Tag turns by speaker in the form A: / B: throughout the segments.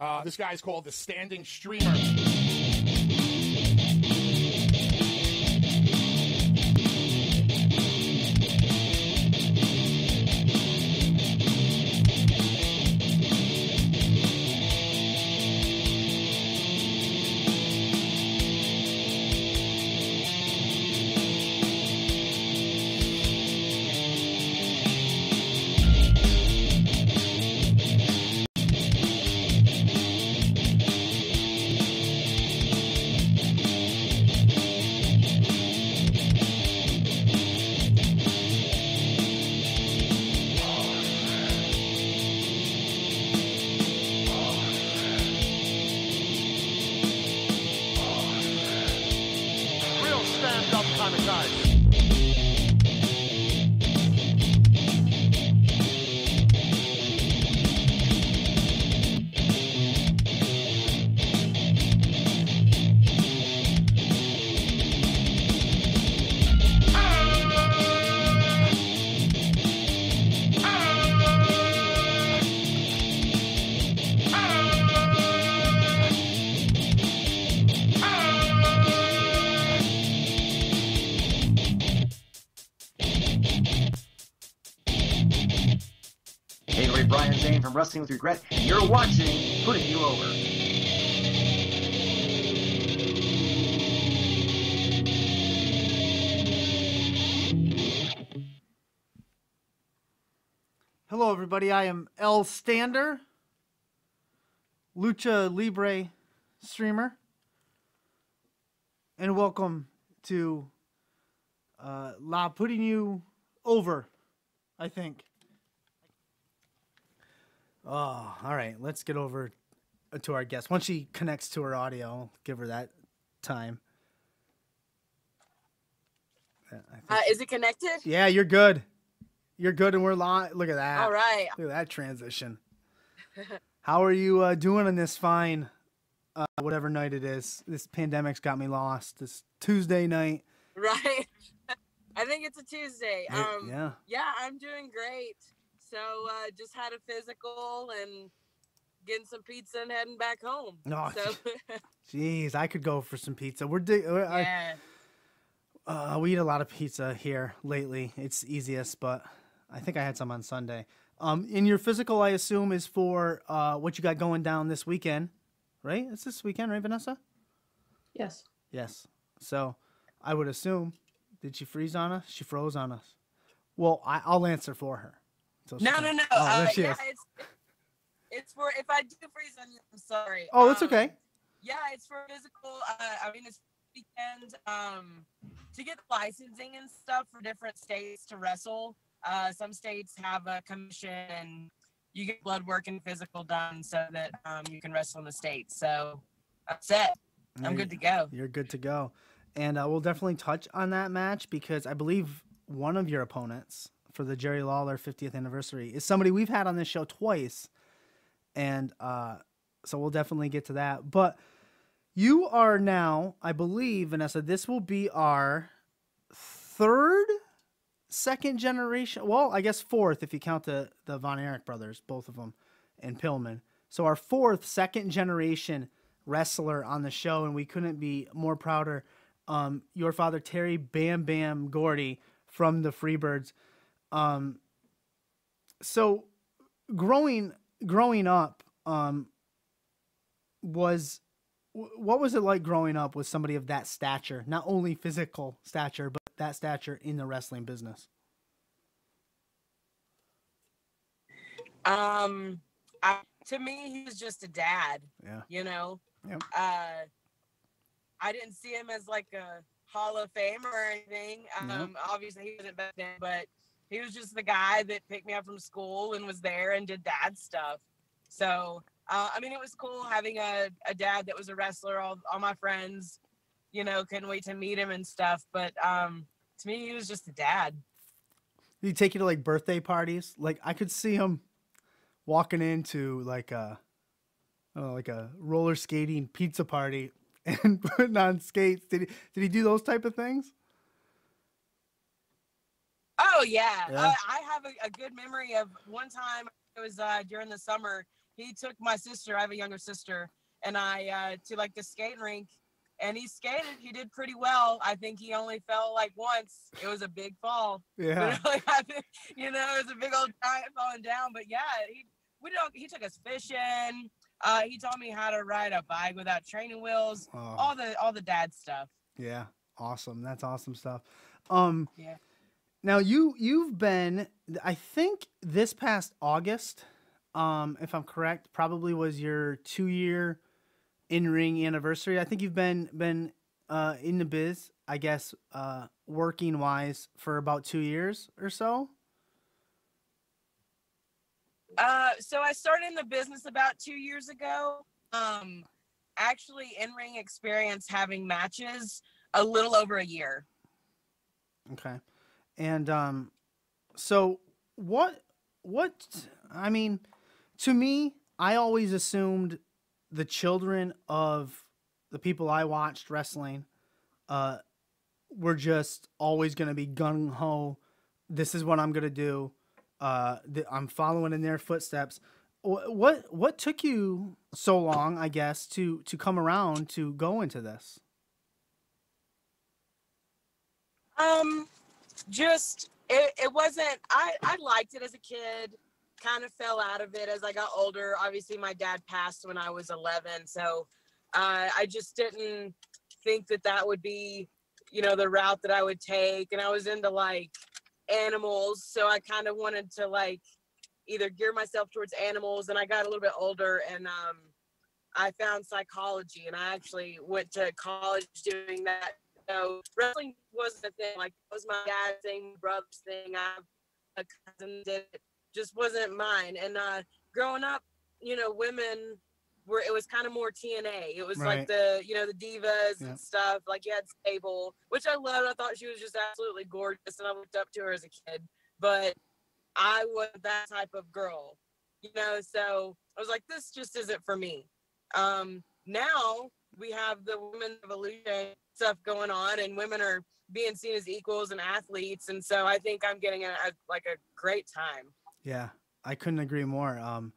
A: Uh, this guy's called the Standing Streamer.
B: With Regret, you're watching Putting You Over.
C: Hello, everybody. I am El Stander, Lucha Libre streamer, and welcome to uh, La Putting You Over, I think. Oh, all right. Let's get over to our guest. Once she connects to her audio, I'll give her that time. Yeah, I think
D: Uh,
C: she-
D: is it connected?
C: yeah, you're good. You're good, and we're live. Look at that.
D: All right.
C: Look at that transition. How are you uh, doing on this fine, uh, whatever night it is? This pandemic's got me lost. This Tuesday night.
D: Right. I think it's a Tuesday. Um,
C: yeah.
D: yeah, I'm doing great. So uh, just had a physical and getting some pizza and heading back home.
C: No,
D: So
C: Jeez, I could go for some pizza. We're di- uh, I- uh, we eat a lot of pizza here lately. It's easiest, but I think I had some on Sunday. Um, in your physical, I assume is for uh, what you got going down this weekend, right? It's this weekend, right, Vanessa?
E: Yes.
C: Yes. So I would assume. Did she freeze on us? She froze on us. Well, I, I'll answer for her. So
D: No,
C: can-
D: no, no.
C: Oh,
D: uh,
C: there she
D: yeah,
C: is.
D: it's it's for if I do freeze on you, I'm sorry.
C: Oh, it's
D: Um,
C: okay.
D: Yeah, it's for physical. Uh, I mean, it's weekend um, to get licensing and stuff for different states to wrestle. Uh, some states have a commission and you get blood work and physical done so that um, you can wrestle in the states. So that's it. I'm good to go.
C: You're good to go. And uh, we'll definitely touch on that match because I believe one of your opponents for the Jerry Lawler 50th anniversary is somebody we've had on this show twice. And uh, so we'll definitely get to that. But you are now, I believe, Vanessa, this will be our third, second generation. Well, I guess fourth if you count the, the Von Erich brothers, both of them, and Pillman. So our fourth, second generation wrestler on the show, and we couldn't be more prouder. Um, your father, Terry Bam Bam Gordy from the Freebirds. Um, so growing growing up, um, was what was it like growing up with somebody of that stature? Not only physical stature, but that stature in the wrestling business.
D: Um, I, to me, he was just a dad.
C: Yeah.
D: You know.
C: Yep.
D: Uh, I didn't see him as like a Hall of Fame or anything. Um, obviously he wasn't back then, but he was just the guy that picked me up from school and was there and did dad stuff. So, uh, I mean, it was cool having a, a dad that was a wrestler. All, all my friends, you know, couldn't wait to meet him and stuff. But um, to me, he was just a dad.
C: Did he take you to like birthday parties? Like I could see him walking into like a, know, like a roller skating pizza party and putting on skates. Did he? Did he do those type of things?
D: Oh yeah,
C: Yeah.
D: Uh, I have a, a good memory of one time. It was uh, during the summer. he took my sister. I have a younger sister, and I uh, to like the skating rink, and he skated. He did pretty well. I think he only fell like once. It was a big fall.
C: Yeah.
D: But, like, think, you know, it was a big old giant falling down. But yeah, he we don't. He took us fishing. Uh, he taught me how to ride a bike without training wheels.
C: Oh,
D: All the all the dad stuff.
C: yeah. Awesome. That's awesome stuff. Um,
D: Yeah.
C: Now you you've been I think this past August, um, if I'm correct, probably was your two year in ring anniversary. I think you've been been uh, in the biz, I guess, uh, working wise for about two years or so.
D: Uh, so I started in the business about two years ago. Um, actually, in ring experience having matches a little over a year.
C: Okay. And um so what what I mean to me I always assumed the children of the people I watched wrestling uh were just always going to be gung ho this is what I'm going to do uh th- I'm following in their footsteps. Wh- what what took you so long I guess to to come around to go into this?
D: Um, just it, it wasn't. I I liked it as a kid. Kind of fell out of it as I got older. Obviously, my dad passed when I was 11, so uh, I just didn't think that that would be, you know, the route that I would take. And I was into like animals, so I kind of wanted to like either gear myself towards animals. And I got a little bit older, and um, I found psychology, and I actually went to college doing that so wrestling wasn't a thing. Like it was my dad's thing, brother's thing. I have a cousin did it. Just wasn't mine. And uh, growing up, you know, women were. It was kind of more TNA. It was
C: Right.
D: like the you know the divas
C: Yeah.
D: and stuff. Like you had Sable, which I loved. I thought she was just absolutely gorgeous, and I looked up to her as a kid. But I was that type of girl, you know. So I was like, this just isn't for me. Um, now we have the women evolution stuff going on, and women are being seen as equals and athletes, and so I think I'm getting a, a like a great time.
C: Yeah, I couldn't agree more. Um,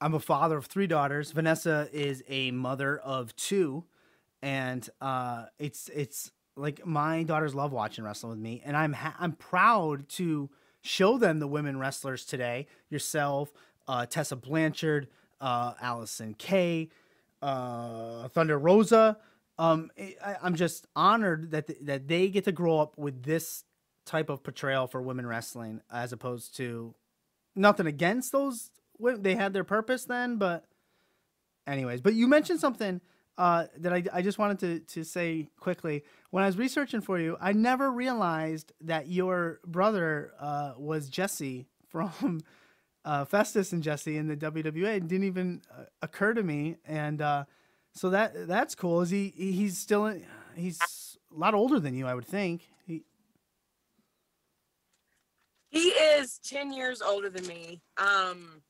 C: I'm a father of three daughters. Vanessa is a mother of two, and uh, it's it's like my daughters love watching wrestling with me, and I'm ha- I'm proud to show them the women wrestlers today. Yourself, uh, Tessa Blanchard, uh, Allysin Kay, uh, Thunder Rosa. Um, I, I'm just honored that th- that they get to grow up with this type of portrayal for women wrestling, as opposed to nothing against those. They had their purpose then, but anyways. But you mentioned something uh, that I, I just wanted to to say quickly. When I was researching for you, I never realized that your brother uh, was Jesse from uh, Festus and Jesse in the WWA. It didn't even uh, occur to me, and uh, so that that's cool. Is he? He's still in, he's a lot older than you, I would think. He,
D: He is 10 years older than me. Um,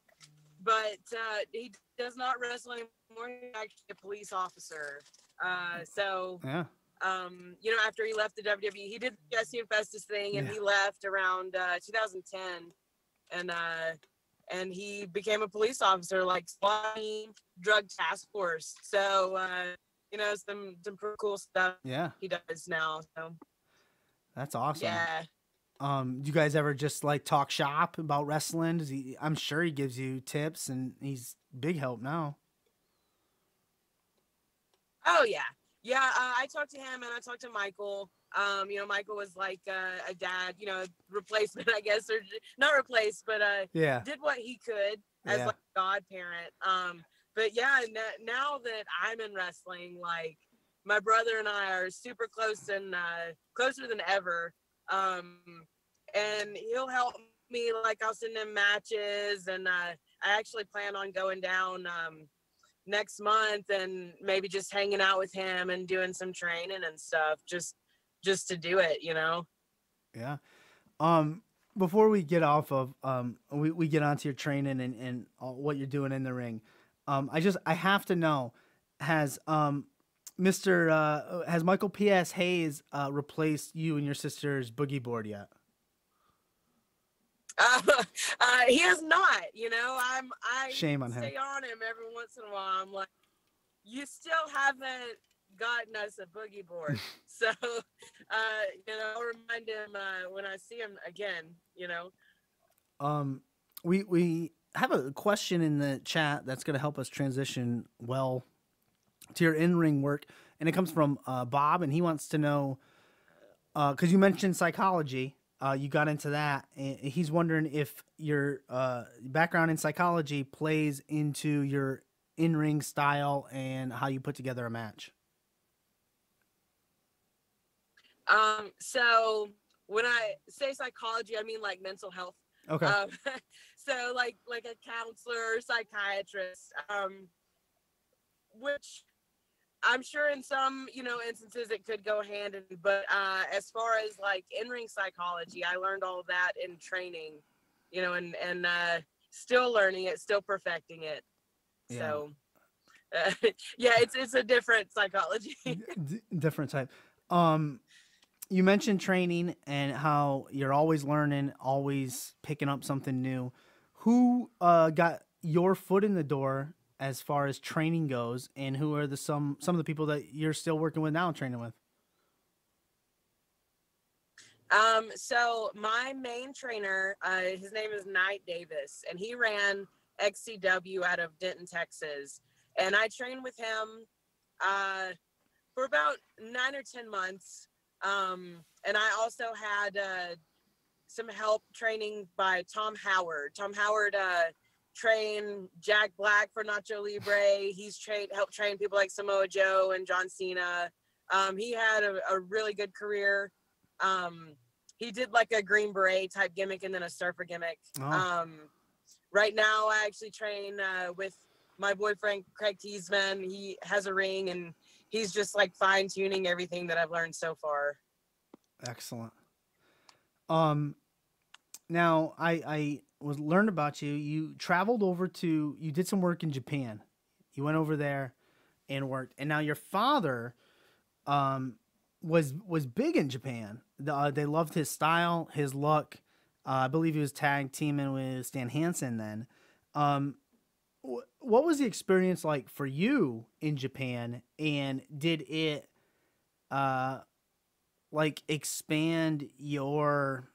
D: but uh, he does not wrestle anymore. He's actually a police officer. Uh, so,
C: yeah,
D: um, you know, after he left the WWE, he did the Jesse and Festus thing and
C: Yeah.
D: he left around uh, 2010. And, uh, and he became a police officer, like drug task force. So, uh, you know, some, some pretty cool stuff
C: yeah,
D: he does now. So,
C: that's awesome.
D: yeah.
C: Um, do you guys ever just like talk shop about wrestling? Does he? I'm sure he gives you tips, and he's big help now.
D: Oh yeah, yeah. Uh, I talked to him and I talked to Michael. Um, you know, Michael was like uh, a dad, you know, replacement, I guess, or not replaced, but uh,
C: Yeah,
D: did what he could as
C: Yeah.
D: like a godparent. Um, but yeah, now that I'm in wrestling, like my brother and I are super close and uh, closer than ever. Um, and he'll help me. Like I'll send him matches, and uh, I actually plan on going down um, next month and maybe just hanging out with him and doing some training and stuff. Just just to do it, you know.
C: yeah. Um, before we get off of um, we, we get onto your training and and all, what you're doing in the ring. Um, I just I have to know has um, Mr. Uh, has Michael P.S. Hayes uh, replaced you and your sister's boogie board yet?
D: Uh, uh, he has not. You know, I'm I
C: Shame on him.
D: stay on him every once in a while. I'm like, you still haven't gotten us a boogie board, so uh, you know, I'll remind him uh, when I see him again. You know.
C: Um, we we have a question in the chat that's going to help us transition well to your in ring work, and it comes from uh, Bob, and he wants to know because you mentioned psychology. Uh, you got into that, and he's wondering if your uh, background in psychology plays into your in ring style and how you put together a match.
D: Um, so when I say psychology, I mean like mental health.
C: Okay.
D: Um, so like like a counselor, psychiatrist, um, which I'm sure in some you know instances it could go hand in. But uh, as far as like in ring psychology, I learned all that in training, you know, and and uh, still learning it, still perfecting it.
C: Yeah.
D: So. Uh, yeah, it's it's a different psychology.
C: D- different type. Um, you mentioned training and how you're always learning, always picking up something new. Who uh, got your foot in the door as far as training goes, and who are the some some of the people that you're still working with now, and training with?
D: Um, so my main trainer, uh, his name is Knight Davis, and he ran XCW out of Denton, Texas. And I trained with him uh, for about nine or ten months. Um, and I also had uh, some help training by Tom Howard. Tom Howard uh, trained Jack Black for Nacho Libre. He's trained helped train people like Samoa Joe and John Cena. Um, he had a, a really good career. Um, he did like a Green Beret type gimmick and then a surfer gimmick.
C: Oh.
D: Um, right now, I actually train uh, with my boyfriend Craig Teasman. He has a ring and he's just like fine tuning everything that I've learned so far.
C: Excellent. Um, now I I was learned about you. You traveled over to you did some work in Japan. You went over there and worked, and now your father, um, was was big in Japan. The, uh, they loved his style, his look. Uh, I believe he was tag teaming with Stan Hansen then. Um, what was the experience like for you in Japan, and did it, uh, like expand your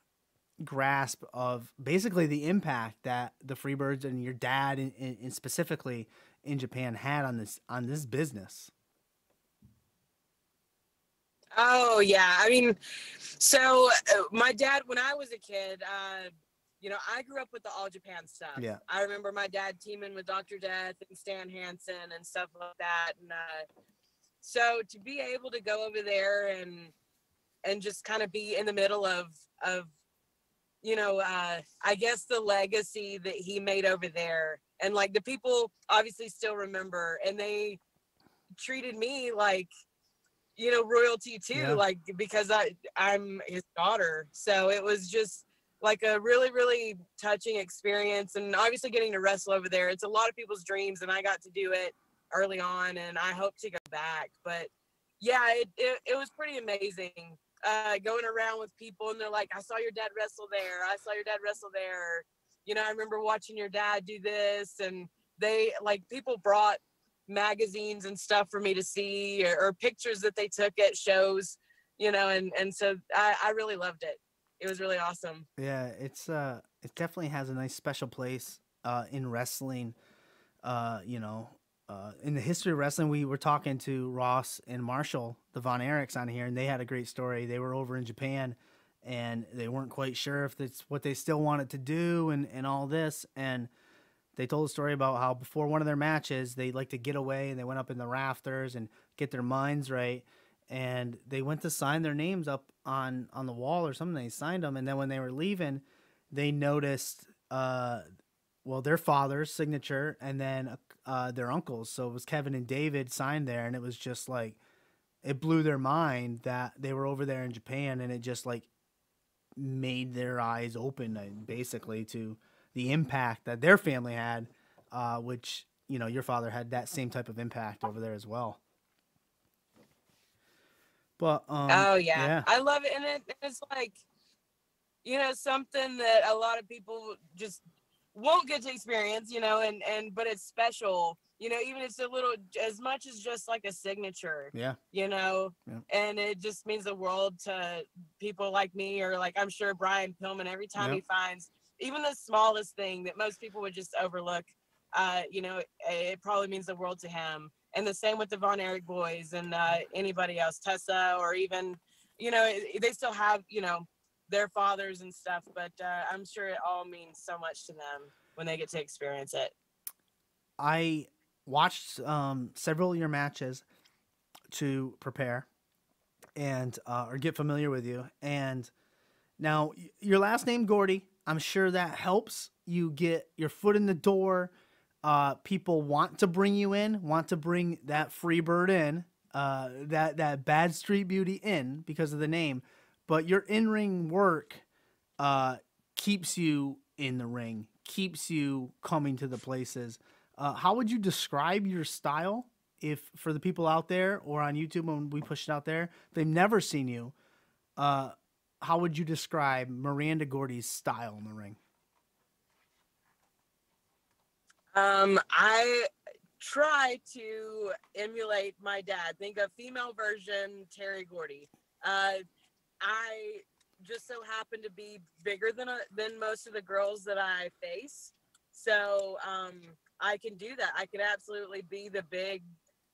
C: grasp of basically the impact that the Freebirds and your dad, in specifically in Japan, had on this on this business?
D: Oh yeah, I mean, so uh, my dad when I was a kid, uh, you know, I grew up with the All Japan stuff.
C: Yeah.
D: I remember my dad teaming with Dr. Death and Stan Hansen and stuff like that, and uh, so to be able to go over there and and just kind of be in the middle of of you know uh i guess the legacy that he made over there and like the people obviously still remember and they treated me like you know royalty too
C: Yeah.
D: like because i i'm his daughter so it was just like a really really touching experience and obviously getting to wrestle over there it's a lot of people's dreams and i got to do it early on and i hope to go back but yeah it, it, it was pretty amazing uh, going around with people and they're like, I saw your dad wrestle there. I saw your dad wrestle there. You know, I remember watching your dad do this. And they like people brought magazines and stuff for me to see or, or pictures that they took at shows, you know, and, and so I, I really loved it. It was really awesome.
C: Yeah, it's uh, it definitely has a nice special place uh in wrestling. Uh, you know, uh, in the history of wrestling, we were talking to Ross and Marshall, the Von Erichs, on here, and they had a great story. They were over in Japan, and they weren't quite sure if that's what they still wanted to do, and and all this, and they told a story about how before one of their matches, they like to get away, and they went up in the rafters and get their minds right, and they went to sign their names up on on the wall or something. They signed them, and then when they were leaving, they noticed. Uh, well, their father's signature and then uh, their uncles. So it was Kevin and David signed there, and it was just like it blew their mind that they were over there in Japan, and it just like made their eyes open, uh, basically to the impact that their family had, uh, which you know your father had that same type of impact over there as well. But um,
D: oh yeah. I love it. And it, it's like, you know, something that a lot of people just won't get to experience, you know, and and but it's special, you know, even if it's a little as much as just like a signature,
C: Yeah.
D: you know,
C: Yeah.
D: and it just means the world to people like me or like I'm sure Brian Pillman every time
C: Yep.
D: he finds even the smallest thing that most people would just overlook, uh, you know, it, it probably means the world to him. And the same with the Von Erich boys and uh, anybody else, Tessa, or even, you know, they still have, you know, their fathers and stuff, but uh, I'm sure it all means so much to them when they get to experience it.
C: I watched um, several of your matches to prepare and uh, or get familiar with you. And now your last name Gordy, I'm sure that helps you get your foot in the door. Uh, people want to bring you in, want to bring that free bird in, uh, that that bad street beauty in because of the name. But your in ring work uh, keeps you in the ring, keeps you coming to the places. Uh, how would you describe your style if for the people out there or on YouTube when we push it out there, they've never seen you? Uh, how would you describe Miranda Gordy's style in the ring?
D: Um, I try to emulate my dad. Think of female version Terry Gordy. Uh, I just so happen to be bigger than a, than most of the girls that I face, so um, I can do that. I can absolutely be the big,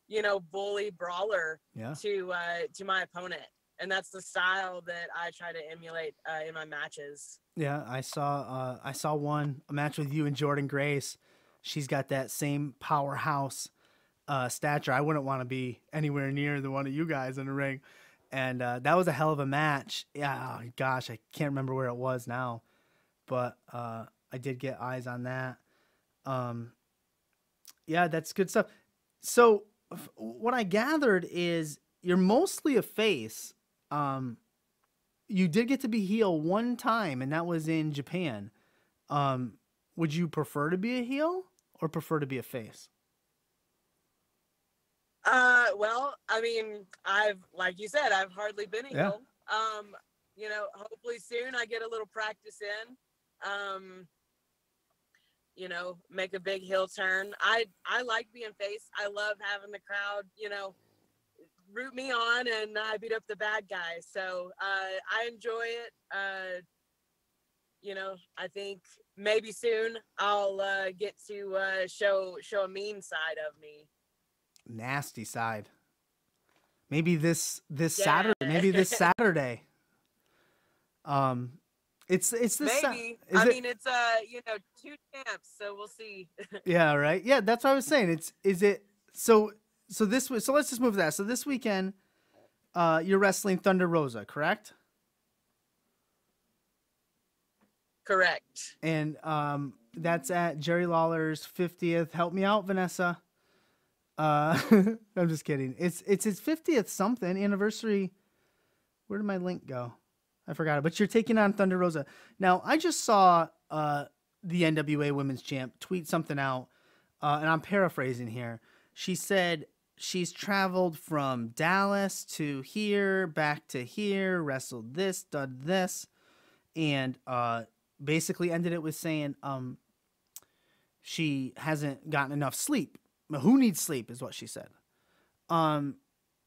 D: you know, bully brawler
C: Yeah.
D: to uh, to my opponent, and that's the style that I try to emulate uh, in my matches.
C: Yeah, I saw uh, I saw one a match with you and Jordynne Grace. She's got that same powerhouse uh, stature. I wouldn't want to be anywhere near the one of you guys in the ring, and uh, that was a hell of a match. Yeah, oh, gosh, I can't remember where it was now, but uh, I did get eyes on that. Um, yeah, that's good stuff. So what I gathered is you're mostly a face. Um, you did get to be heel one time, and that was in Japan. Um, would you prefer to be a heel or prefer to be a face?
D: Uh, well, I mean, I've like you said, I've hardly been a
C: Yeah.
D: heel. Um, you know, hopefully soon I get a little practice in. Um, you know, make a big heel turn. I I like being face. I love having the crowd, you know, root me on and I beat up the bad guys. So uh, I enjoy it. Uh, you know, I think maybe soon I'll uh, get to uh, show show a mean side of me.
C: Nasty side. Maybe this this
D: Yeah.
C: Saturday. Maybe this Saturday. Um, it's it's this. Sa-
D: Maybe.
C: is
D: I
C: it-
D: mean, it's uh, you know, two champs, so we'll see.
C: Yeah, right. Yeah, that's what I was saying. It's is it so so this so let's just move to that. So this weekend, uh, you're wrestling Thunder Rosa, correct?
D: Correct.
C: And um, that's at Jerry Lawler's 50th. Help me out, Vanessa. Uh, I'm just kidding. It's it's his 50th something anniversary. Where did my link go? I forgot it. But you're taking on Thunder Rosa. Now, I just saw uh, the NWA Women's Champ tweet something out, uh, and I'm paraphrasing here. She said she's traveled from Dallas to here, back to here, wrestled this, done this, and uh, basically ended it with saying um, she hasn't gotten enough sleep. Who needs sleep is what she said. Um,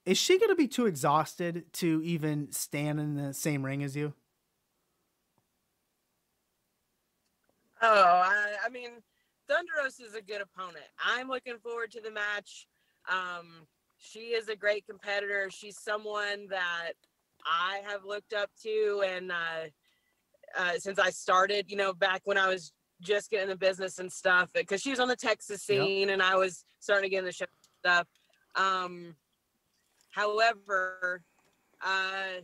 C: is she gonna be too exhausted to even stand in the same ring as you?
D: Oh, I, I mean, Thunder Rosa is a good opponent. I'm looking forward to the match. Um, she is a great competitor. She's someone that I have looked up to, and uh, uh, since I started, you know, back when I was just getting the business and stuff, because she was on the Texas
C: Yep.
D: scene, and I was starting to get in the show stuff. Um, however, uh,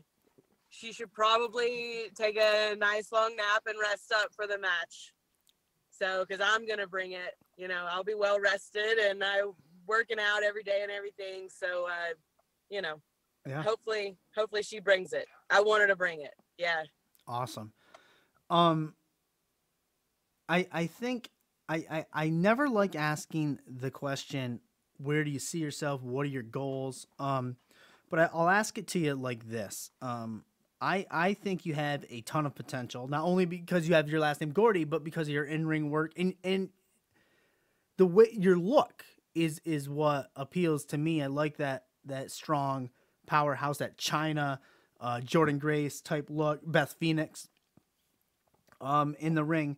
D: she should probably take a nice long nap and rest up for the match. So, because I'm gonna bring it, you know, I'll be well rested and I working out every day and everything. So, uh, you know,
C: Yeah.
D: hopefully, hopefully she brings it. I want her to bring it. Yeah.
C: Awesome. Um I I think I, I I never like asking the question where do you see yourself? What are your goals? Um but I, I'll ask it to you like this. Um I I think you have a ton of potential. Not only because you have your last name Gordy, but because of your in ring work and and the way your look is is what appeals to me. I like that that strong powerhouse, that Chyna, uh, Jordynne Grace type look, Beth Phoenix, um, in the ring.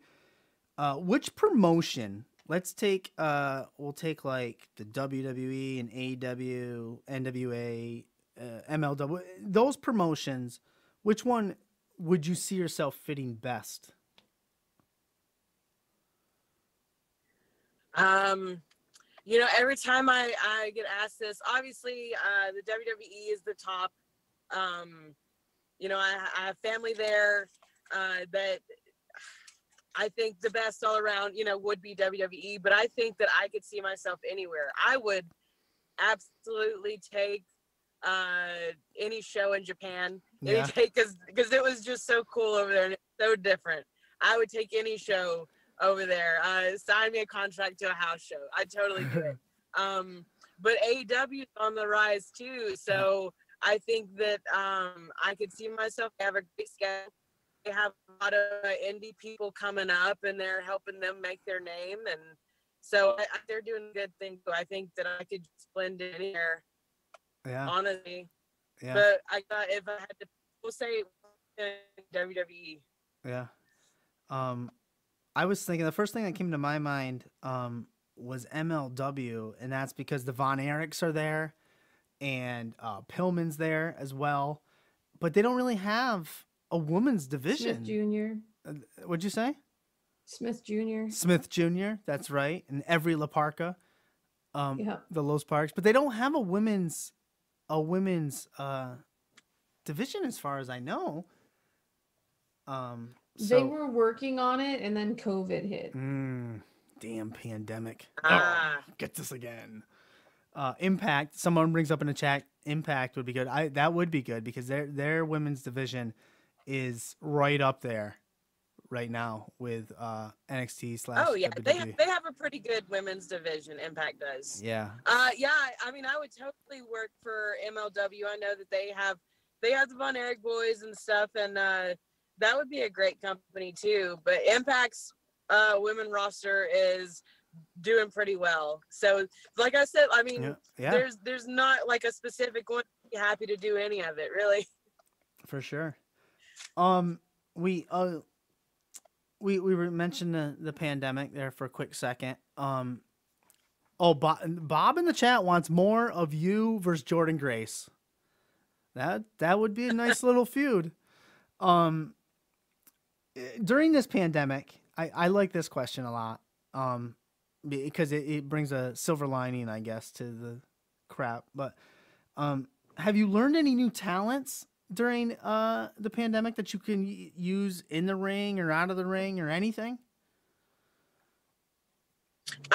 C: Uh, which promotion? Let's take uh, we'll take like the WWE and AEW, NWA, uh, MLW. Those promotions. Which one would you see yourself fitting best?
D: Um, you know, every time I, I get asked this, obviously uh, the WWE is the top. Um, you know, I, I have family there, uh, but I think the best all around, you know, would be WWE. But I think that I could see myself anywhere. I would absolutely take uh, any show in Japan, any
C: Yeah.
D: take because because it was just so cool over there and so different. I would take any show over there. Uh, sign me a contract to a house show. I'd totally do it. Um, but AEW is on the rise too, so I think that um, I could see myself have a great schedule. They have a lot of indie people coming up, and they're helping them make their name, and so I, I, they're doing a good thing. So I think that I could just blend in here,
C: Yeah,
D: honestly.
C: yeah,
D: But I got if I had to, we'll say WWE.
C: yeah. Um, I was thinking the first thing that came to my mind um was MLW, and that's because the Von Erichs are there, and uh, Pillman's there as well, but they don't really have a women's
E: Smith
C: division.
E: Jr.
C: Uh, What'd you say?
E: Smith Jr.
C: Smith Jr. That's right, and every Laparca, um,
E: Yeah.
C: the Los Parks, but they don't have a women's a women's uh division as far as I know. Um, so,
E: They were working on it and then COVID hit.
C: Mm, damn pandemic.
D: Ah.
C: Oh, get this again. Uh, Impact. Someone brings up in the chat. Impact would be good. I that would be good because their their women's division is right up there, right now with uh, NXT slash.
D: Oh yeah, they have, they have a pretty good women's division. Impact does.
C: Yeah.
D: Uh, yeah, I- mean, I would totally work for MLW. I know that they have they have the Von Erich boys and stuff, and uh, that would be a great company too. But Impact's uh, women roster is doing pretty well. So, like I said, I mean,
C: Yeah. Yeah.
D: there's there's not like a specific one. Be happy to do any of it, really.
C: for sure. Um, we uh, we we were mentioned the the pandemic there for a quick second. Um, oh, Bob, Bob in the chat wants more of you versus Jordynne Grace. That that would be a nice little feud. Um, during this pandemic, I I like this question a lot. Um, because it, it brings a silver lining, I guess, to the crap. But um, have you learned any new talents during uh the pandemic that you can y- use in the ring or out of the ring or anything?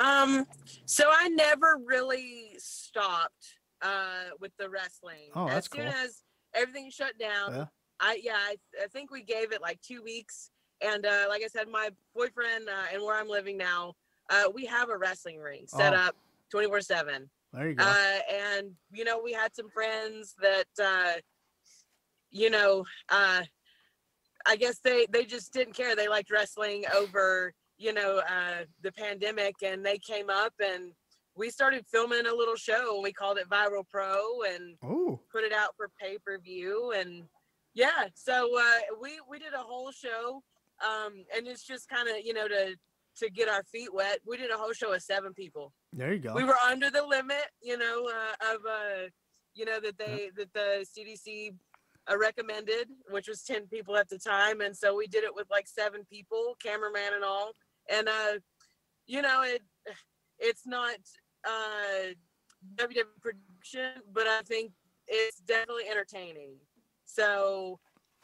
D: Um, so I never really stopped uh with the wrestling.
C: Oh, that's
D: as soon
C: cool.
D: as everything shut down,
C: Yeah.
D: I yeah, I, I think we gave it like two weeks. And uh, like I said, my boyfriend uh, and where I'm living now, uh, we have a wrestling ring set
C: Oh.
D: up 24 seven.
C: There you go.
D: Uh, and you know, we had some friends that, uh, you know, uh, I guess they they just didn't care. They liked wrestling over, you know, uh, the pandemic, and they came up and we started filming a little show. and We called it Viral Pro, and
C: oh,
D: put it out for pay per view. And yeah, so uh, we we did a whole show, um, and it's just kind of you know to to get our feet wet. We did a whole show of seven people
C: there you go.
D: we were under the limit, you know, uh, of uh, you know that they that the CDC uh, recommended, which was ten people at the time, and so we did it with like seven people, cameraman and all, and uh, you know it it's not uh WWE production, but I think it's definitely entertaining. So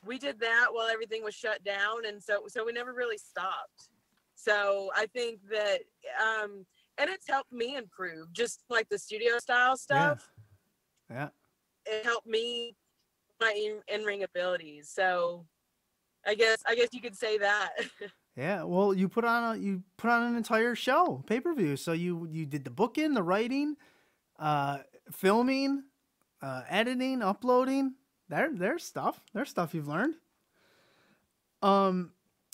D: we did that while everything was shut down, and so so we never really stopped. So I think that um and it's helped me improve just like the studio style stuff
C: Yeah.
D: it helped me my in, in-ring abilities so i guess i guess you could say that
C: Yeah. Well, you put on a you put on an entire show, pay per view. So you you did the booking, the writing, uh, filming, uh, editing, uploading. there there's stuff. There's stuff you've learned. Um,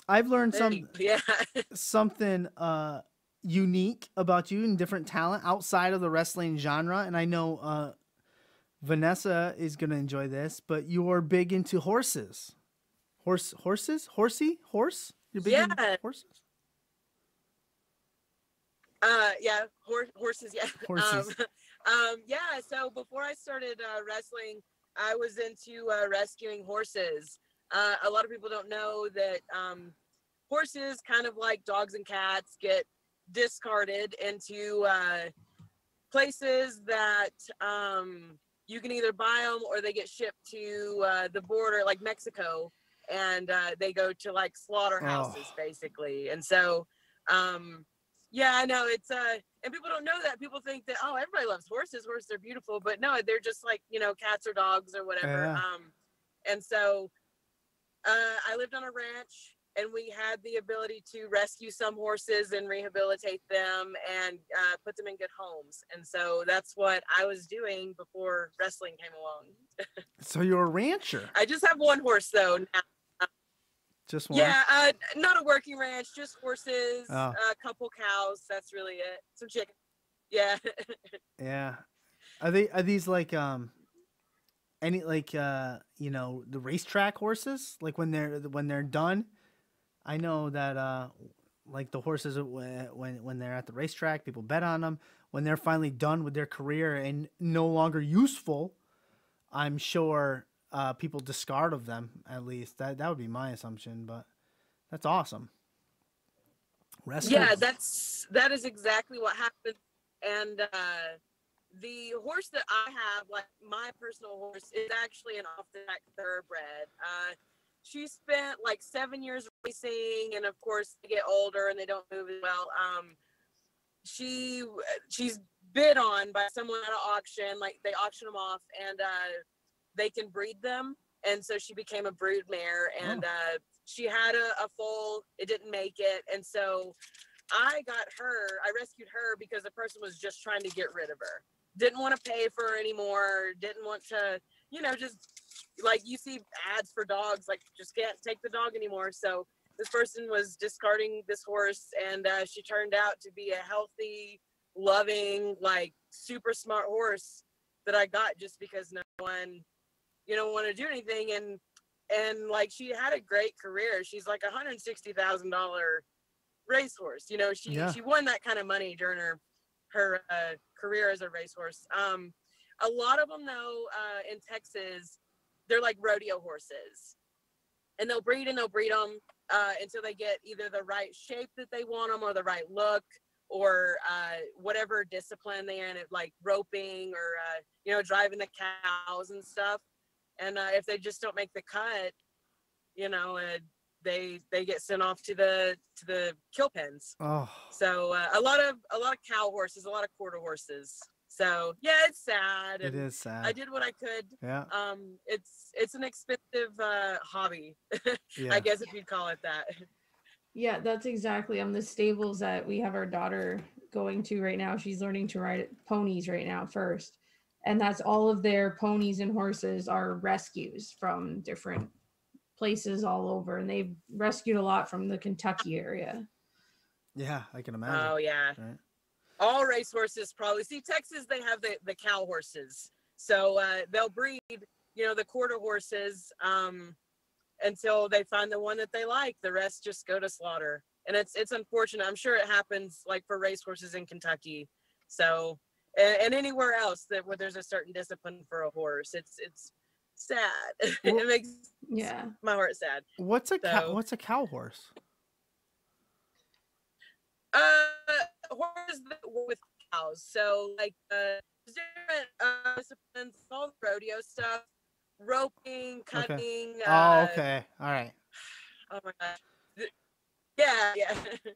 C: I've learned some
D: yeah.
C: something uh unique about you and different talent outside of the wrestling genre, and I know uh Vanessa is gonna enjoy this, but you're big into horses. Horse horses? Horsey? Horse? You're big into
D: Yeah.
C: horses?
D: Uh, yeah, hor- horses. Yeah.
C: Horses.
D: Um, um, yeah. So before I started uh, wrestling, I was into uh, rescuing horses. Uh, a lot of people don't know that um, horses, kind of like dogs and cats, get discarded into uh, places that um, you can either buy them or they get shipped to uh, the border, like Mexico, and uh, they go to like slaughterhouses,
C: Oh.
D: basically. And so, um, yeah, I know it's uh, and people don't know that. People think that oh, everybody loves horses. Horses are beautiful, but no, they're just like you know cats or dogs or whatever.
C: Yeah.
D: Um, and so, uh, I lived on a ranch, and we had the ability to rescue some horses and rehabilitate them and uh, put them in good homes. And so that's what I was doing before wrestling came along.
C: So you're a rancher.
D: I just have one horse though. Now.
C: Just one.
D: Yeah, uh, not a working ranch, just horses,
C: Oh.
D: a couple cows. That's really it. Some chicken. Yeah.
C: Yeah. Are they are these like um any like uh you know the racetrack horses like when they're when they're done? I know that uh like the horses uh, when when they're at the racetrack, people bet on them. When they're finally done with their career and no longer useful, I'm sure uh people discard of them at least. That that would be my assumption, but that's awesome.
D: Yeah that's that is exactly what happened and uh the horse that i have like my personal horse is actually an off the thoroughbred uh she spent like seven years racing and of course they get older and they don't move as well. Um she she's bid on by someone at an auction like they auction them off and uh they can breed them. And so she became a brood mare and uh she had a, a foal. It didn't make it. And so i got her i rescued her because the person was just trying to get rid of her. Didn't want to pay for her anymore. Didn't want to you know just like you see ads for dogs like just can't take the dog anymore. So this person was discarding this horse and uh, she turned out to be a healthy loving like super smart horse that i got just because no one you know want to do anything. And and like she had a great career. She's like a hundred sixty thousand dollar racehorse. You know she
C: Yeah.
D: she won that kind of money during her her uh, career as a racehorse. Um a lot of them though uh in texas they're like rodeo horses. And they'll breed and they'll breed them uh, until they get either the right shape that they want them or the right look or uh, whatever discipline they're in like roping or uh, you know driving the cows and stuff. And uh, if they just don't make the cut you know uh, they they get sent off to the to the kill pens.
C: Oh,
D: so uh, a lot of a lot of cow horses a lot of quarter horses so yeah it's sad
C: It is sad.
D: i did what i could
C: yeah.
D: um it's it's an expensive uh hobby
C: Yeah.
D: i guess if you'd call it that
E: Yeah, that's exactly. I'm the stables that we have our daughter going to right now. She's learning to ride ponies right now first. And that's all of their ponies and horses are rescues from different places all over. And they've rescued a lot from the Kentucky area.
C: Yeah, I can imagine.
D: oh yeah
C: Right.
D: All race horses probably see texas they have the the cow horses so uh they'll breed you know the quarter horses um until they find the one that they like the rest just go to slaughter and it's it's unfortunate i'm sure it happens like for race horses in kentucky so and, and anywhere else that where there's a certain discipline for a horse it's it's sad
C: Well-
D: it makes
E: Yeah.
D: my heart sad
C: What's a cow? What's a cow horse?
D: Uh, horses that with cows. So like uh, different uh, disciplines, all the rodeo stuff, roping, cutting.
C: Oh,
D: Uh,
C: okay. All right.
D: Oh my gosh. Yeah, yeah.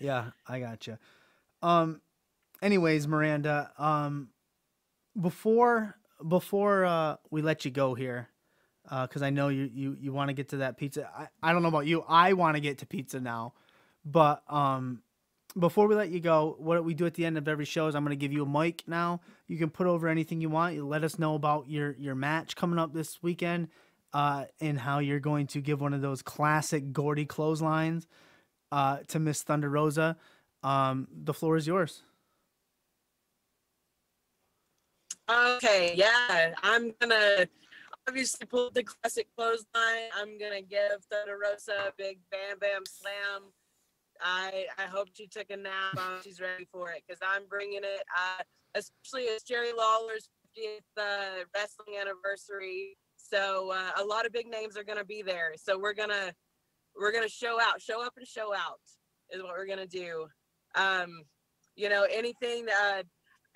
C: Yeah, I got you. Um, anyways, Miranda. Um, before before uh we let you go here, uh, because I know you you you want to get to that pizza. I I don't know about you. I want to get to pizza now, but um, before we let you go, what we do at the end of every show is I'm going to give you a mic now. You can put over anything you want. You let us know about your your match coming up this weekend, uh, and how you're going to give one of those classic Gordy clotheslines uh, to Miss Thunder Rosa. Um, the floor is yours.
D: Okay, yeah, I'm gonna obviously pull the classic clothesline. I'm gonna give Thunder Rosa a big bam bam slam. I I hope she took a nap. Um, she's ready for it because I'm bringing it. Uh, especially it's Jerry Lawler's 50th uh, wrestling anniversary. So uh, a lot of big names are gonna be there. So we're gonna we're gonna show out, show up and show out is what we're gonna do. Um, you know, anything uh,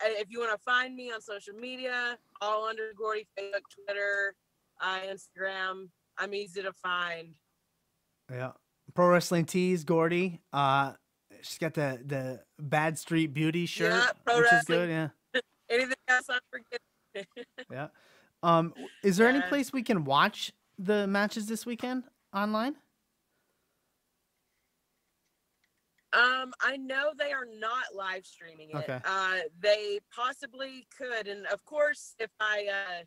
D: if you want to find me on social media, all under Gordy, Facebook, Twitter, uh, Instagram, I'm easy to find.
C: Yeah. Pro Wrestling Tees, Gordy. Uh, she's got the the Bad Street Beauty shirt,
D: Yeah, Pro
C: which is
D: Wrestling.
C: good. Yeah.
D: Anything else I forget?
C: Yeah. Um, is there any place we can watch the matches this weekend online?
D: Um, I know they are not live streaming it.
C: Okay.
D: Uh, they possibly could, and of course, if I uh,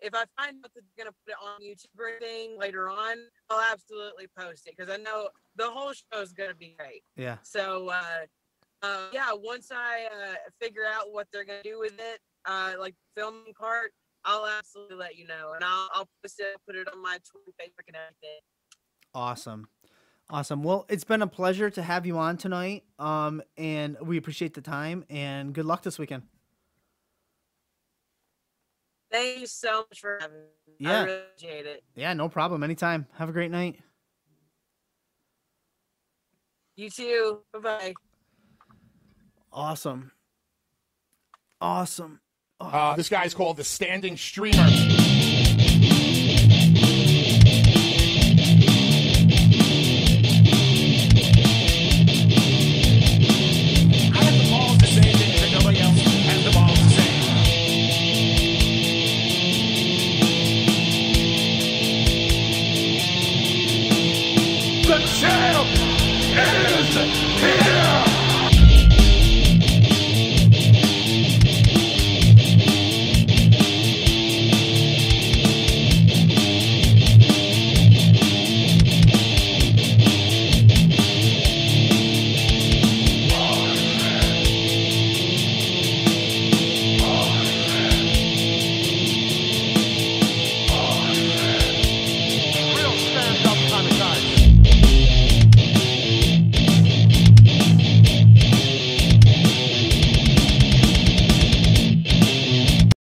D: if I find out that they're gonna put it on YouTube or anything later on, I'll absolutely post it because I know the whole show is gonna be great.
C: Yeah.
D: So uh, uh, yeah, once I uh, figure out what they're gonna do with it, uh, like filming part, I'll absolutely let you know, and I'll I'll post it, put it on my Twitter, Facebook, and everything.
C: Awesome. Awesome. Well, it's been a pleasure to have you on tonight. Um, and we appreciate the time and good luck this weekend.
D: Thank you so much for having me.
C: Yeah.
D: I really appreciate it.
C: Yeah, no problem. Anytime. Have a great night.
D: You too. Bye bye.
C: Awesome. Awesome.
A: Uh, this guy's called the Standing Streamer.